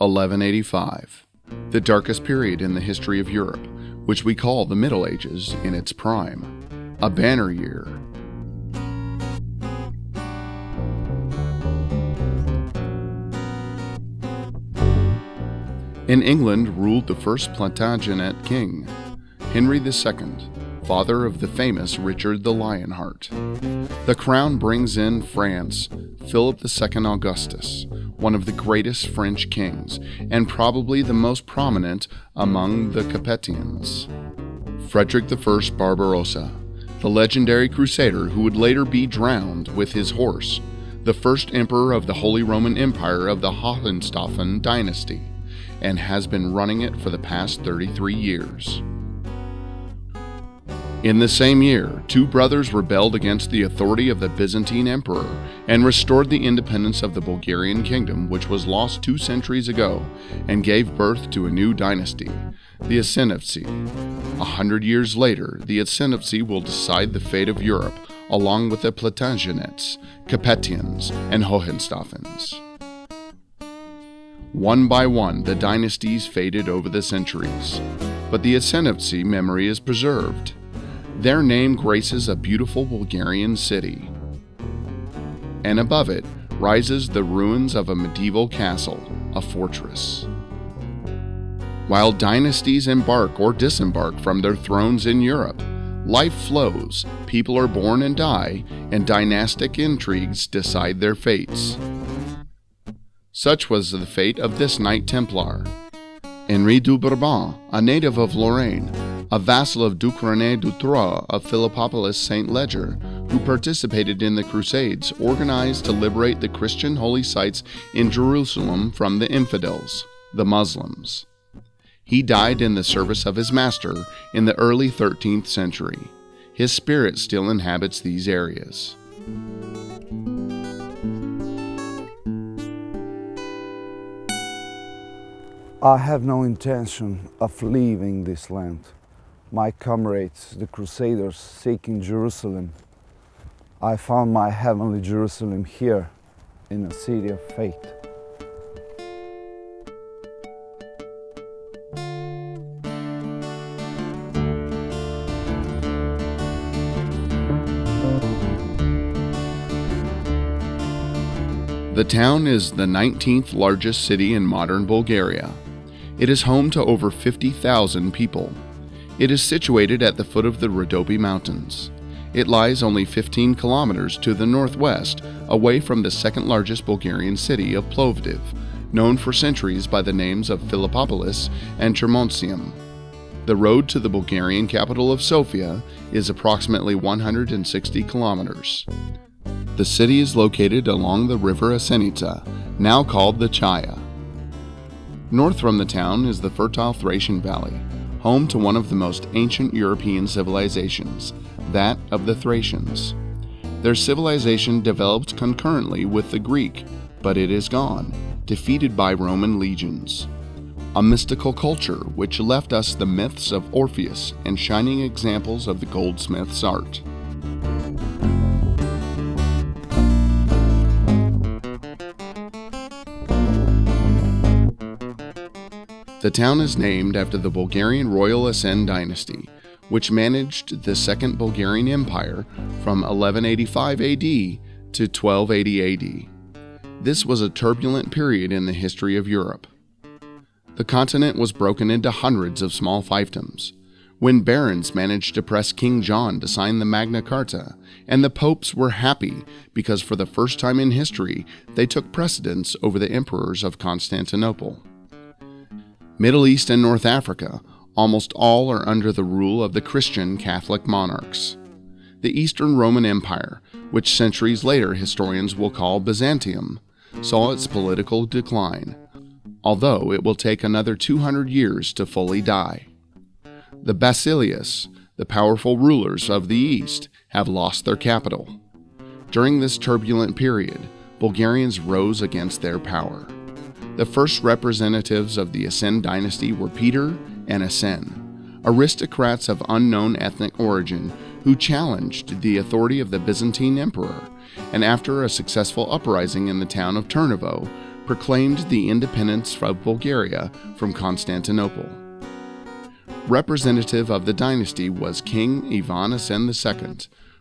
Eleven eighty five, the darkest period in the history of Europe, which we call the Middle Ages in its prime, a banner year. In England ruled the first Plantagenet king, Henry II, father of the famous Richard the Lionheart. The crown brings in France Philip II Augustus, one of the greatest French kings, and probably the most prominent among the Capetians. Frederick I Barbarossa, the legendary crusader who would later be drowned with his horse, the first emperor of the Holy Roman Empire of the Hohenstaufen dynasty and has been running it for the past 33 years. In the same year, two brothers rebelled against the authority of the Byzantine emperor and restored the independence of the Bulgarian kingdom, which was lost two centuries ago, and gave birth to a new dynasty, the Asenovci. A hundred years later, the Asenovci will decide the fate of Europe, along with the Plantagenets, Capetians, and Hohenstaufens. One by one, the dynasties faded over the centuries, but the Asenovci memory is preserved. Their name graces a beautiful Bulgarian city. And above it rises the ruins of a medieval castle, a fortress. While dynasties embark or disembark from their thrones in Europe, life flows, people are born and die, and dynastic intrigues decide their fates. Such was the fate of this Knight Templar. Henri de Bourbon, a native of Lorraine, a vassal of Duc René d'Artois of Philippopolis St. Leger, who participated in the Crusades organized to liberate the Christian holy sites in Jerusalem from the infidels, the Muslims. He died in the service of his master in the early 13th century. His spirit still inhabits these areas. I have no intention of leaving this land. My comrades, the Crusaders, seeking Jerusalem. I found my heavenly Jerusalem here in a city of faith. The town is the 19th largest city in modern Bulgaria. It is home to over 50,000 people. It is situated at the foot of the Rhodope Mountains. It lies only 15 kilometers to the northwest, away from the second largest Bulgarian city of Plovdiv, known for centuries by the names of Philippopolis and Trimontium. The road to the Bulgarian capital of Sofia is approximately 160 kilometers. The city is located along the river Asenica, now called the Chaya. North from the town is the fertile Thracian Valley, home to one of the most ancient European civilizations, that of the Thracians. Their civilization developed concurrently with the Greek, but it is gone, defeated by Roman legions. A mystical culture which left us the myths of Orpheus and shining examples of the goldsmith's art. The town is named after the Bulgarian royal Asen dynasty, which managed the Second Bulgarian Empire from 1185 AD to 1280 AD. This was a turbulent period in the history of Europe. The continent was broken into hundreds of small fiefdoms. When barons managed to press King John to sign the Magna Carta, and the popes were happy because for the first time in history they took precedence over the emperors of Constantinople. Middle East and North Africa, almost all are under the rule of the Christian Catholic monarchs. The Eastern Roman Empire, which centuries later historians will call Byzantium, saw its political decline, although it will take another 200 years to fully die. The Basileus, the powerful rulers of the East, have lost their capital. During this turbulent period, Bulgarians rose against their power. The first representatives of the Asen dynasty were Peter and Asen, aristocrats of unknown ethnic origin who challenged the authority of the Byzantine emperor, and after a successful uprising in the town of Turnovo, proclaimed the independence of Bulgaria from Constantinople. Representative of the dynasty was King Ivan Asen II,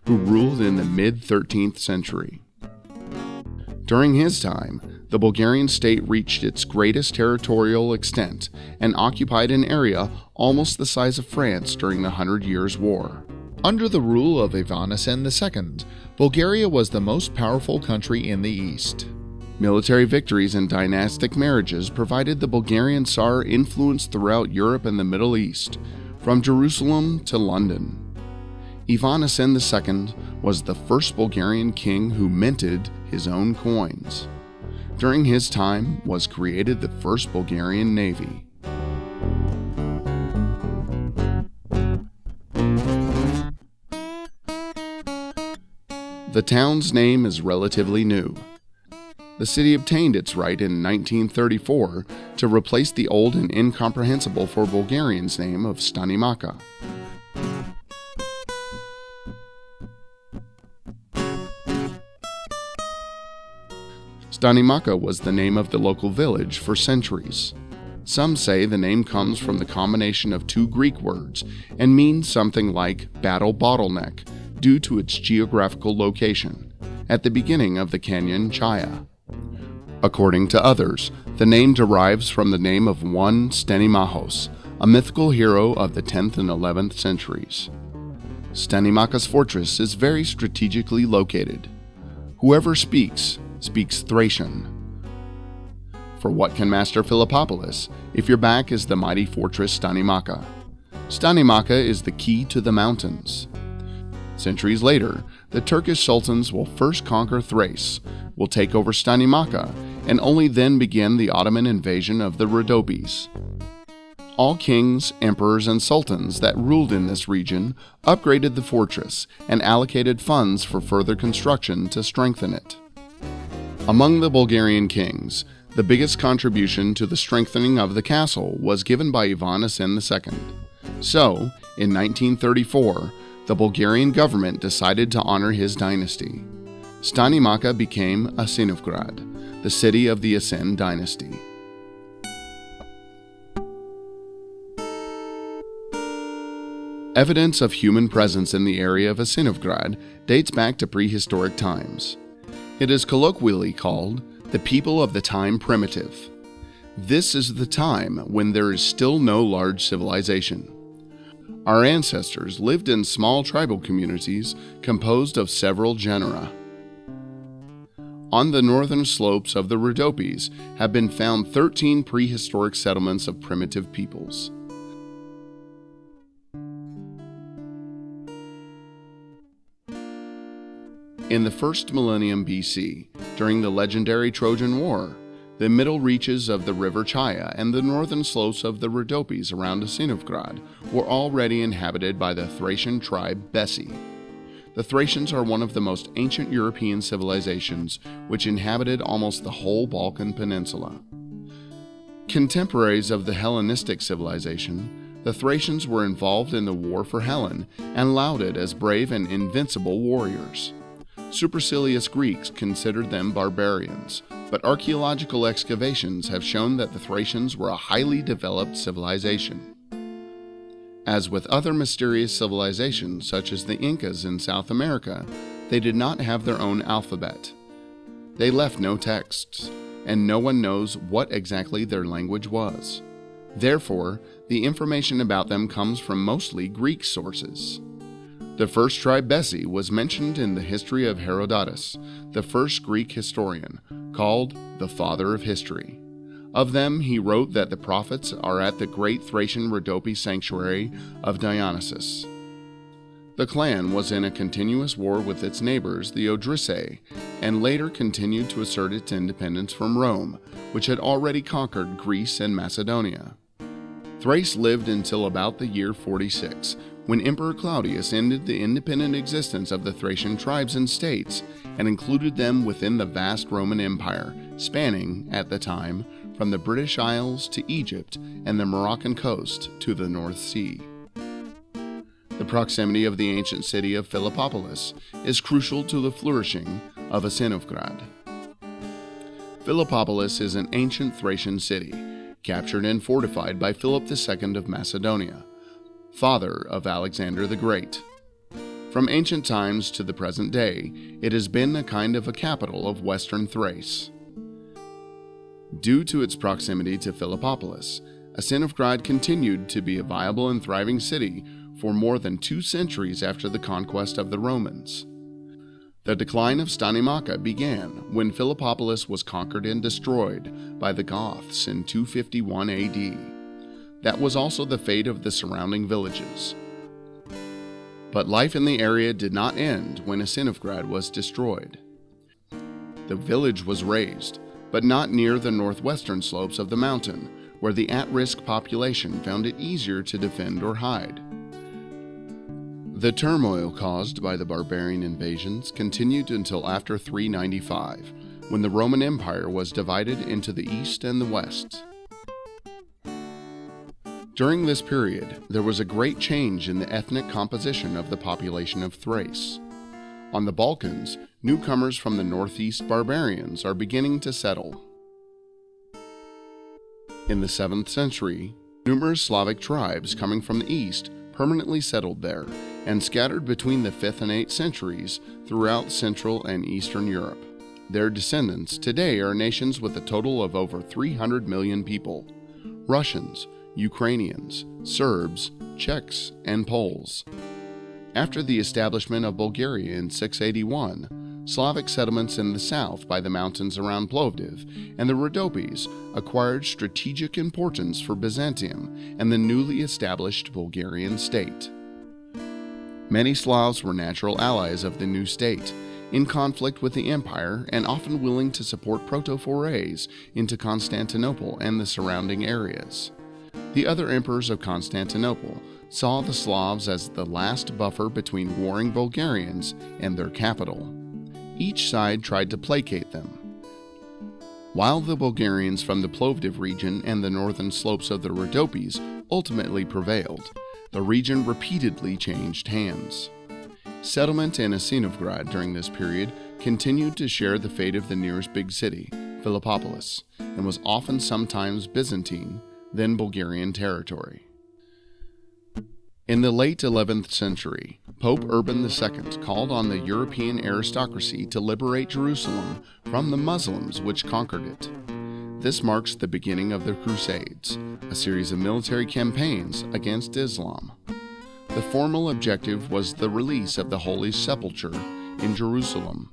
who ruled in the mid 13th century. During his time, the Bulgarian state reached its greatest territorial extent and occupied an area almost the size of France during the Hundred Years' War. Under the rule of Ivan Asen II, Bulgaria was the most powerful country in the east. Military victories and dynastic marriages provided the Bulgarian Tsar influence throughout Europe and the Middle East, from Jerusalem to London. Ivan Asen II was the first Bulgarian king who minted his own coins. During his time was created the first Bulgarian navy. The town's name is relatively new. The city obtained its right in 1934 to replace the old and incomprehensible for Bulgarians name of Stanimaka. Stanimaka was the name of the local village for centuries. Some say the name comes from the combination of two Greek words and means something like battle bottleneck due to its geographical location at the beginning of the canyon Chaya. According to others, the name derives from the name of one Stenimahos, a mythical hero of the 10th and 11th centuries. Stanimaka's fortress is very strategically located. Whoever speaks speaks Thracian. For what can master Philippopolis if your back is the mighty fortress Stanimaka? Stanimaka is the key to the mountains. Centuries later, the Turkish sultans will first conquer Thrace, will take over Stanimaka, and only then begin the Ottoman invasion of the Rhodopes. All kings, emperors, and sultans that ruled in this region upgraded the fortress and allocated funds for further construction to strengthen it. Among the Bulgarian kings, the biggest contribution to the strengthening of the castle was given by Ivan Asen II. So, in 1934, the Bulgarian government decided to honor his dynasty. Stanimaka became Asenovgrad, the city of the Asen dynasty. Evidence of human presence in the area of Asenovgrad dates back to prehistoric times. It is colloquially called the people of the time primitive. This is the time when there is still no large civilization. Our ancestors lived in small tribal communities composed of several genera. On the northern slopes of the Rhodopes have been found 13 prehistoric settlements of primitive peoples. In the first millennium BC, during the legendary Trojan War, the middle reaches of the river Chaya and the northern slopes of the Rhodopes around Asenovgrad were already inhabited by the Thracian tribe Bessi. The Thracians are one of the most ancient European civilizations which inhabited almost the whole Balkan Peninsula. Contemporaries of the Hellenistic civilization, the Thracians were involved in the war for Helen and lauded as brave and invincible warriors. Supercilious Greeks considered them barbarians, but archaeological excavations have shown that the Thracians were a highly developed civilization. As with other mysterious civilizations, such as the Incas in South America, they did not have their own alphabet. They left no texts, and no one knows what exactly their language was. Therefore, the information about them comes from mostly Greek sources. The first tribe Bessi was mentioned in the history of Herodotus, the first Greek historian, called the Father of History. Of them, he wrote that the prophets are at the great Thracian Rhodope sanctuary of Dionysus. The clan was in a continuous war with its neighbors, the Odrysae, and later continued to assert its independence from Rome, which had already conquered Greece and Macedonia. Thrace lived until about the year 46, when Emperor Claudius ended the independent existence of the Thracian tribes and states and included them within the vast Roman Empire, spanning, at the time, from the British Isles to Egypt and the Moroccan coast to the North Sea. The proximity of the ancient city of Philippopolis is crucial to the flourishing of Asenovgrad. Philippopolis is an ancient Thracian city, captured and fortified by Philip II of Macedonia, father of Alexander the Great. From ancient times to the present day, it has been a kind of a capital of western Thrace. Due to its proximity to Philippopolis, Asenovgrad continued to be a viable and thriving city for more than two centuries after the conquest of the Romans. The decline of Stanimaka began when Philippopolis was conquered and destroyed by the Goths in 251 AD. That was also the fate of the surrounding villages. But life in the area did not end when Asenovgrad was destroyed. The village was razed, but not near the northwestern slopes of the mountain, where the at risk population found it easier to defend or hide. The turmoil caused by the barbarian invasions continued until after 395, when the Roman Empire was divided into the east and the west. During this period, there was a great change in the ethnic composition of the population of Thrace. On the Balkans, newcomers from the northeast barbarians are beginning to settle. In the 7th century, numerous Slavic tribes coming from the east permanently settled there and scattered between the 5th and 8th centuries throughout Central and Eastern Europe. Their descendants today are nations with a total of over 300 million people Russians, Ukrainians, Serbs, Czechs, and Poles. After the establishment of Bulgaria in 681, Slavic settlements in the south by the mountains around Plovdiv and the Rhodopes acquired strategic importance for Byzantium and the newly established Bulgarian state. Many Slavs were natural allies of the new state, in conflict with the empire and often willing to support proto forays into Constantinople and the surrounding areas. The other emperors of Constantinople saw the Slavs as the last buffer between warring Bulgarians and their capital. Each side tried to placate them. While the Bulgarians from the Plovdiv region and the northern slopes of the Rhodopes ultimately prevailed, the region repeatedly changed hands. Settlement in Asenovgrad during this period continued to share the fate of the nearest big city, Philippopolis, and was often sometimes Byzantine, then Bulgarian territory. In the late 11th century, Pope Urban II called on the European aristocracy to liberate Jerusalem from the Muslims which conquered it. This marks the beginning of the Crusades, a series of military campaigns against Islam. The formal objective was the release of the Holy Sepulchre in Jerusalem.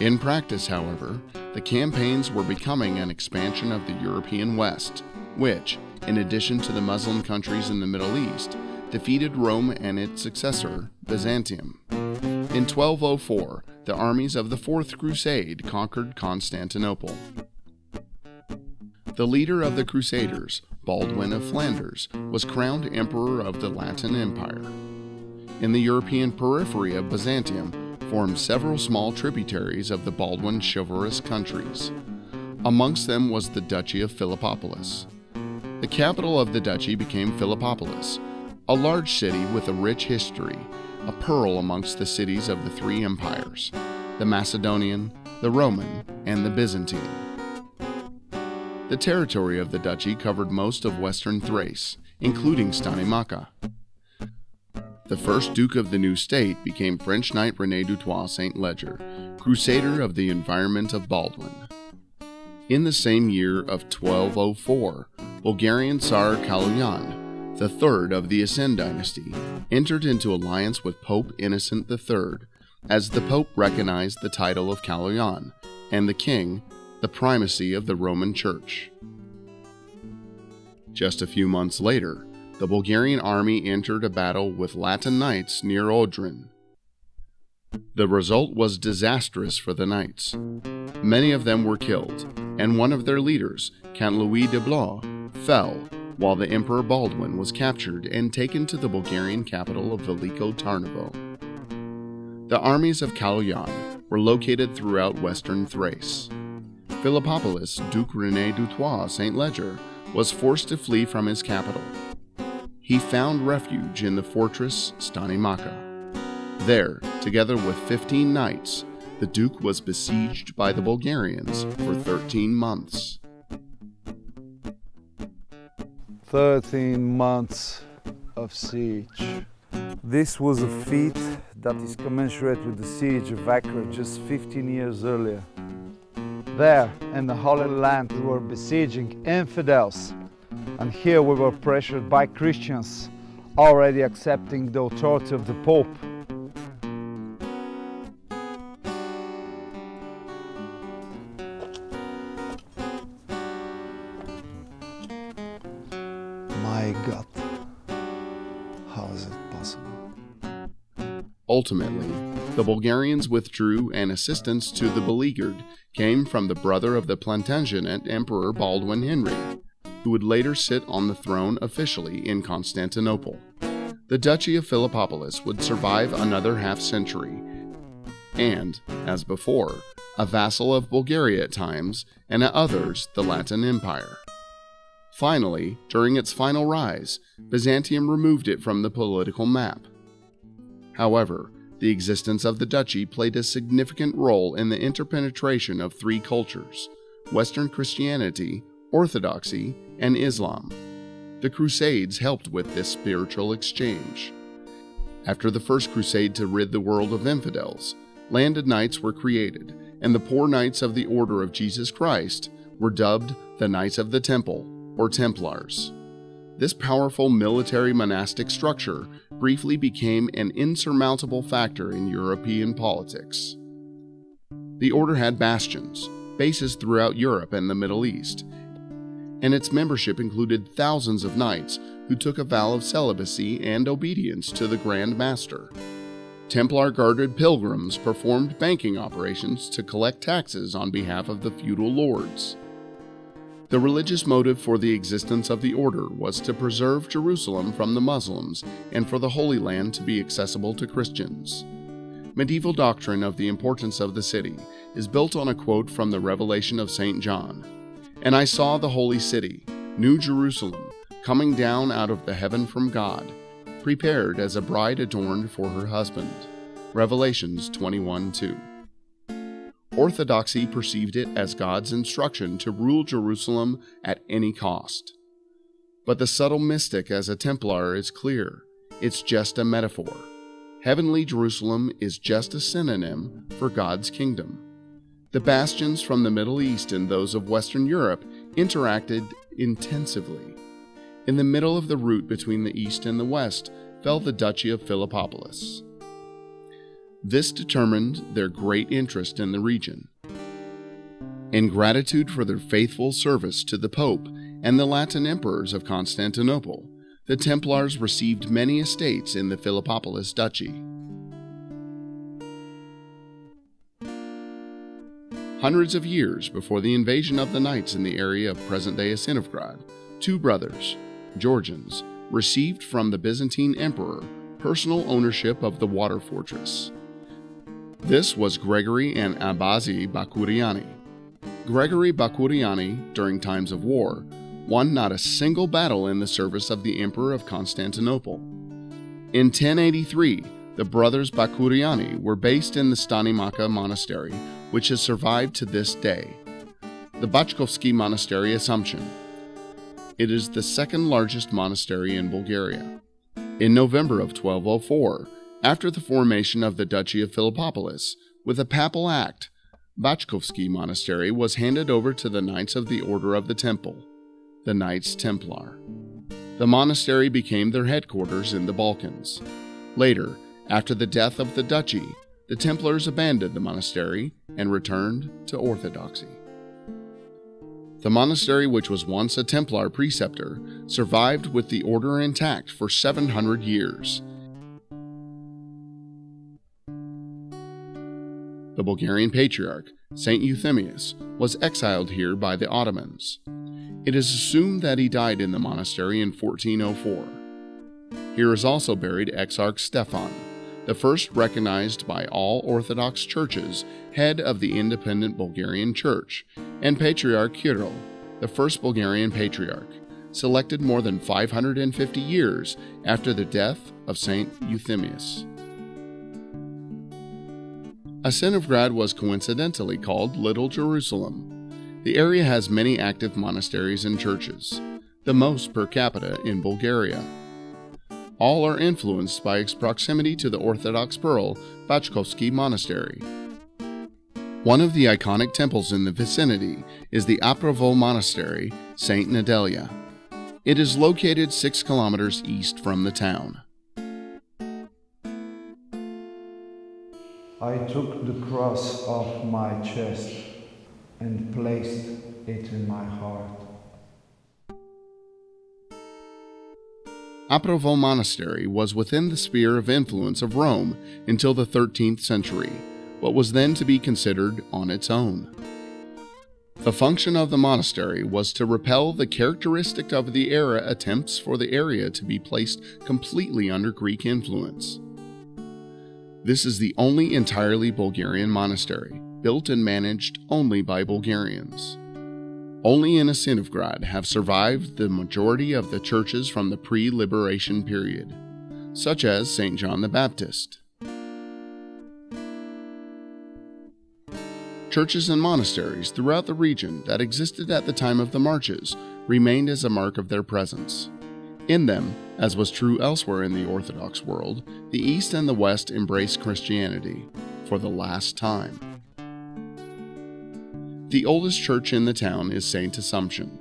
In practice, however, the campaigns were becoming an expansion of the European West, which, in addition to the Muslim countries in the Middle East, defeated Rome and its successor, Byzantium. In 1204, the armies of the Fourth Crusade conquered Constantinople. The leader of the Crusaders, Baldwin of Flanders, was crowned Emperor of the Latin Empire. In the European periphery of Byzantium formed several small tributaries of the Baldwin chivalrous countries. Amongst them was the Duchy of Philippopolis. The capital of the duchy became Philippopolis, a large city with a rich history, a pearl amongst the cities of the three empires the Macedonian, the Roman, and the Byzantine. The territory of the duchy covered most of western Thrace, including Stanimaka. The first Duke of the new state became French knight René d'Artois Saint Leger, crusader of the environment of Baldwin. In the same year of 1204, Bulgarian Tsar Kaloyan, the third of the Asen dynasty, entered into alliance with Pope Innocent III, as the Pope recognized the title of Kaloyan, and the king the primacy of the Roman Church. Just a few months later, the Bulgarian army entered a battle with Latin knights near Odrin. The result was disastrous for the knights. Many of them were killed, and one of their leaders, Count Louis de Blois, fell while the Emperor Baldwin was captured and taken to the Bulgarian capital of Veliko Tarnovo. The armies of Kaloyan were located throughout western Thrace. Philippopolis, Duke René d'Artois Saint Leger was forced to flee from his capital. he found refuge in the fortress Stanimaka. There, together with 15 knights, the Duke was besieged by the Bulgarians for 13 months. 13 months of siege. This was a feat that is commensurate with the siege of Acre just 15 years earlier. There, in the Holy Land, we were besieging infidels, and here we were pressured by Christians already accepting the authority of the Pope. Ultimately, the Bulgarians withdrew, and assistance to the beleaguered came from the brother of the Plantagenet Emperor Baldwin Henry, who would later sit on the throne officially in Constantinople. The Duchy of Philippopolis would survive another half century, and, as before, a vassal of Bulgaria at times, and at others the Latin Empire. Finally, during its final rise, Byzantium removed it from the political map. However, the existence of the duchy played a significant role in the interpenetration of three cultures Western Christianity, Orthodoxy, and Islam. The Crusades helped with this spiritual exchange. After the First Crusade to rid the world of infidels, landed knights were created, and the poor knights of the Order of Jesus Christ were dubbed the Knights of the Temple, or Templars. This powerful military monastic structure briefly became an insurmountable factor in European politics. The order had bastions, bases throughout Europe and the Middle East, and its membership included thousands of knights who took a vow of celibacy and obedience to the Grand Master. Templar guarded pilgrims performed banking operations to collect taxes on behalf of the feudal lords. The religious motive for the existence of the order was to preserve Jerusalem from the Muslims and for the Holy Land to be accessible to Christians. Medieval doctrine of the importance of the city is built on a quote from the Revelation of St. John And I saw the holy city, New Jerusalem, coming down out of the heaven from God, prepared as a bride adorned for her husband. Revelations 21 2. Orthodoxy perceived it as God's instruction to rule Jerusalem at any cost. But the subtle mystic as a Templar is clear it's just a metaphor. Heavenly Jerusalem is just a synonym for God's kingdom. The bastions from the Middle East and those of Western Europe interacted intensively. In the middle of the route between the East and the West fell the Duchy of Philippopolis. This determined their great interest in the region. In gratitude for their faithful service to the Pope and the Latin emperors of Constantinople, the Templars received many estates in the Philippopolis duchy. Hundreds of years before the invasion of the knights in the area of present day Asenovgrad, two brothers, Georgians, received from the Byzantine emperor personal ownership of the water fortress. This was Gregory and Abazi Bakuriani. Gregory Bakuriani, during times of war, won not a single battle in the service of the Emperor of Constantinople. In 1083, the brothers Bakuriani were based in the Stanimaka Monastery, which has survived to this day. The Bachkovsky Monastery Assumption. It is the second largest monastery in Bulgaria. In November of 1204, after the formation of the Duchy of Philippopolis, with a papal act, Bachkovsky Monastery was handed over to the Knights of the Order of the Temple, the Knights Templar. The monastery became their headquarters in the Balkans. Later, after the death of the duchy, the Templars abandoned the monastery and returned to Orthodoxy. The monastery, which was once a Templar preceptor, survived with the order intact for 700 years The Bulgarian patriarch, Saint Euthymius, was exiled here by the Ottomans. It is assumed that he died in the monastery in 1404. Here is also buried Exarch Stefan, the first recognized by all Orthodox churches head of the independent Bulgarian Church, and Patriarch Kirill, the first Bulgarian patriarch. selected more than 550 years after the death of Saint Euthymius. Asenovgrad was coincidentally called Little Jerusalem. The area has many active monasteries and churches, the most per capita in Bulgaria. All are influenced by its proximity to the Orthodox Pearl Bachkovsky Monastery. One of the iconic temples in the vicinity is the Arapovo Monastery, St. Nedelya. It is located 6 kilometers east from the town. I took the cross off my chest and placed it in my heart. Arapovo Monastery was within the sphere of influence of Rome until the 13th century, what was then to be considered on its own. The function of the monastery was to repel the characteristic of the era attempts for the area to be placed completely under Greek influence. This is the only entirely Bulgarian monastery, built and managed only by Bulgarians. Only in Asenovgrad have survived the majority of the churches from the pre liberation period, such as St. John the Baptist. Churches and monasteries throughout the region that existed at the time of the marches remained as a mark of their presence. In them, as was true elsewhere in the Orthodox world, the East and the West embraced Christianity for the last time. The oldest church in the town is St. Assumption.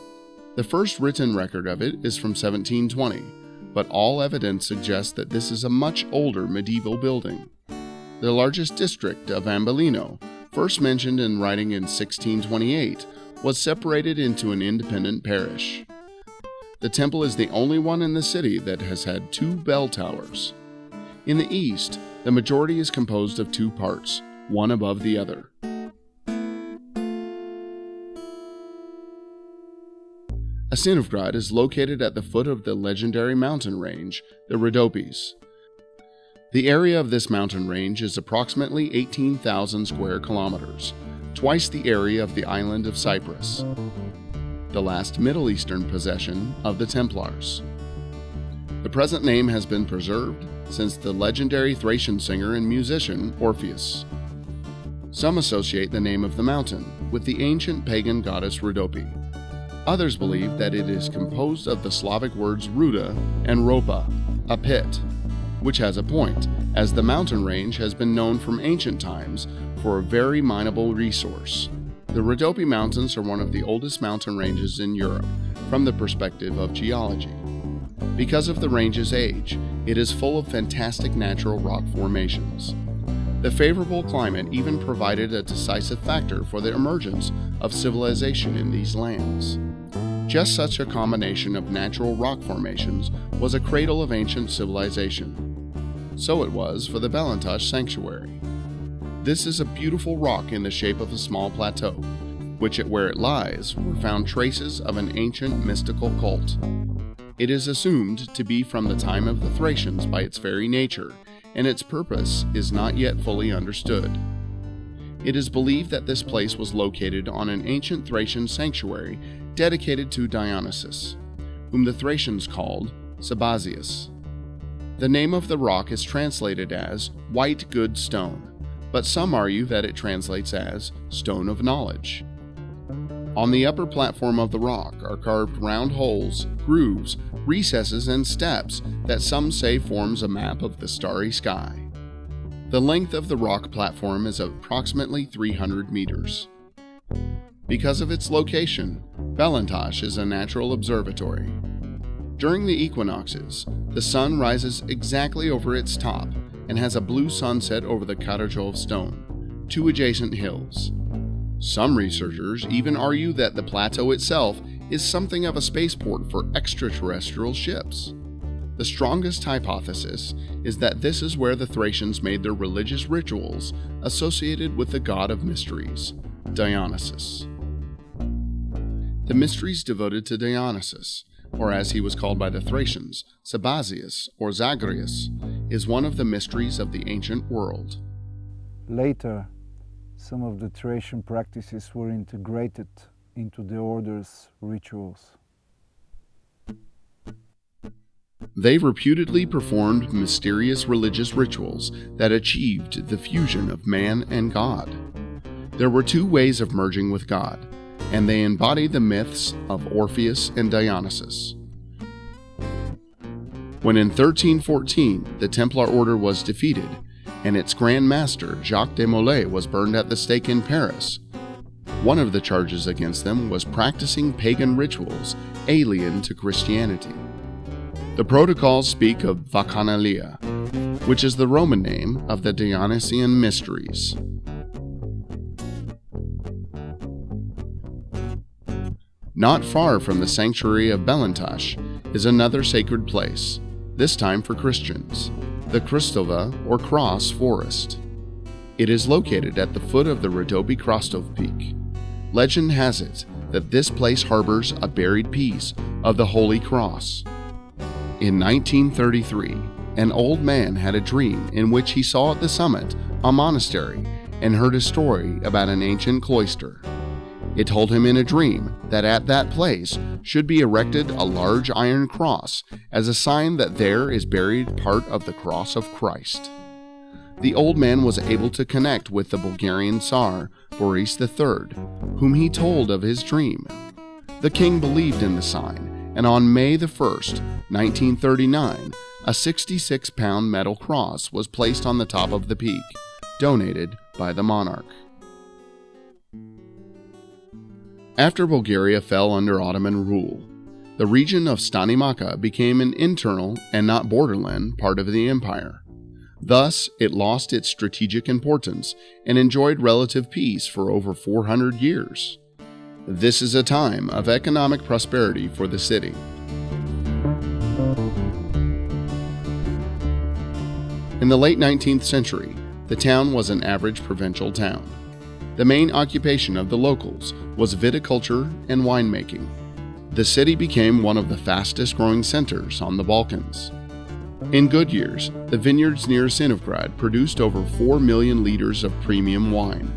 The first written record of it is from 1720, but all evidence suggests that this is a much older medieval building. The largest district of Ambelino, first mentioned in writing in 1628, was separated into an independent parish. The temple is the only one in the city that has had two bell towers. In the east, the majority is composed of two parts, one above the other. Asenovgrad is located at the foot of the legendary mountain range, the Rhodopes. The area of this mountain range is approximately 18,000 square kilometers, twice the area of the island of Cyprus, the last Middle Eastern possession of the Templars. The present name has been preserved since the legendary Thracian singer and musician Orpheus. Some associate the name of the mountain with the ancient pagan goddess Rhodope. Others believe that it is composed of the Slavic words ruda and ropa, a pit, which has a point, as the mountain range has been known from ancient times for a very mineable resource. The Rhodope Mountains are one of the oldest mountain ranges in Europe from the perspective of geology. Because of the range's age, it is full of fantastic natural rock formations. The favorable climate even provided a decisive factor for the emergence of civilization in these lands. Just such a combination of natural rock formations was a cradle of ancient civilization. So it was for the Belintash Sanctuary. This is a beautiful rock in the shape of a small plateau, which at where it lies were found traces of an ancient mystical cult. It is assumed to be from the time of the Thracians by its very nature, and its purpose is not yet fully understood. It is believed that this place was located on an ancient Thracian sanctuary dedicated to Dionysus, whom the Thracians called Sabazius. The name of the rock is translated as White Good Stone, but some argue that it translates as Stone of Knowledge. On the upper platform of the rock are carved round holes, grooves, recesses, and steps that some say forms a map of the starry sky. The length of the rock platform is approximately 300 meters. Because of its location, Belintash is a natural observatory. During the equinoxes, the sun rises exactly over its top and has a blue sunset over the Karachov stone, two adjacent hills. Some researchers even argue that the plateau itself is something of a spaceport for extraterrestrial ships. The strongest hypothesis is that this is where the Thracians made their religious rituals associated with the god of mysteries, Dionysus. The mysteries devoted to Dionysus, or as he was called by the Thracians, Sabazius or Zagreus, is one of the mysteries of the ancient world. Later, some of the Thracian practices were integrated into the order's rituals. They reputedly performed mysterious religious rituals that achieved the fusion of man and God. There were two ways of merging with God, and they embodied the myths of Orpheus and Dionysus. When in 1314 the Templar order was defeated, and its Grand Master Jacques de Molay was burned at the stake in Paris, one of the charges against them was practicing pagan rituals alien to Christianity. The protocols speak of Bacchanalia, which is the Roman name of the Dionysian mysteries. Not far from the sanctuary of Belintash is another sacred place, this time for Christians, the Kristova or Cross Forest. It is located at the foot of the Rhodope Krostov Peak. Legend has it that this place harbors a buried piece of the Holy Cross. In 1933, an old man had a dream in which he saw at the summit a monastery and heard a story about an ancient cloister. It told him in a dream that at that place should be erected a large iron cross as a sign that there is buried part of the cross of Christ. The old man was able to connect with the Bulgarian Tsar, Boris III, whom he told of his dream. The king believed in the sign, and on May the 1st, 1939, a 66 pound metal cross was placed on the top of the peak, donated by the monarch. After Bulgaria fell under Ottoman rule, the region of Stanimaka became an internal and not borderland part of the empire. Thus, it lost its strategic importance and enjoyed relative peace for over 400 years. This is a time of economic prosperity for the city. In the late 19th century, the town was an average provincial town. The main occupation of the locals was viticulture and winemaking. The city became one of the fastest growing centers on the Balkans. In good years, the vineyards near Asenovgrad produced over 4 million liters of premium wine.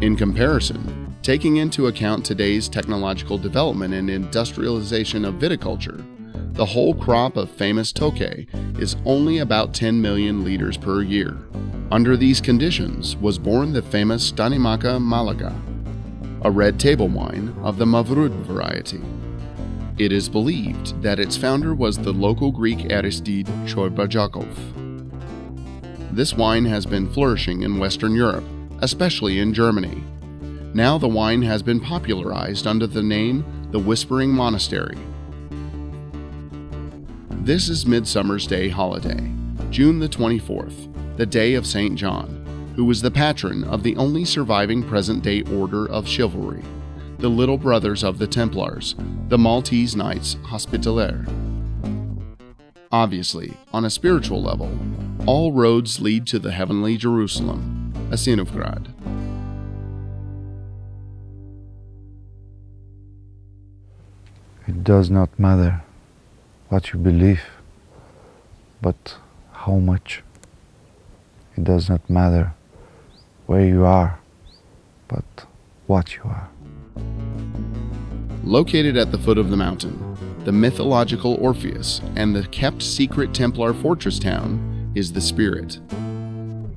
In comparison, taking into account today's technological development and industrialization of viticulture, the whole crop of famous Tokay is only about 10 million liters per year. Under these conditions was born the famous Stanimaka Malaga, a red table wine of the Mavrud variety. It is believed that its founder was the local Greek Aristide Choibajakov. This wine has been flourishing in Western Europe, especially in Germany. Now the wine has been popularized under the name the Whispering Monastery. This is Midsummer's Day holiday, June the 24th, the day of St. John, who was the patron of the only surviving present day order of chivalry, the Little Brothers of the Templars, the Maltese Knights Hospitaliers. Obviously, on a spiritual level, all roads lead to the heavenly Jerusalem, Asenovgrad. It does not matter what you believe, but how much. It does not matter where you are, but what you are. Located at the foot of the mountain, the mythological Orpheus and the kept secret Templar fortress town is the Spirit.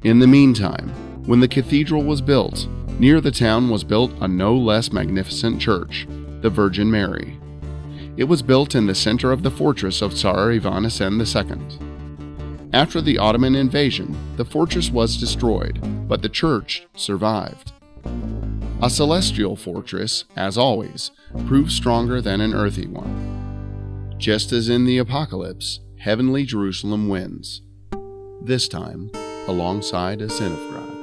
In the meantime, when the cathedral was built, near the town was built a no less magnificent church, the Virgin Mary. It was built in the center of the fortress of Tsar Ivan Asen II. After the Ottoman invasion, the fortress was destroyed, but the church survived. A celestial fortress, as always, proves stronger than an earthy one. Just as in the apocalypse, heavenly Jerusalem wins, this time alongside Asenovgrad.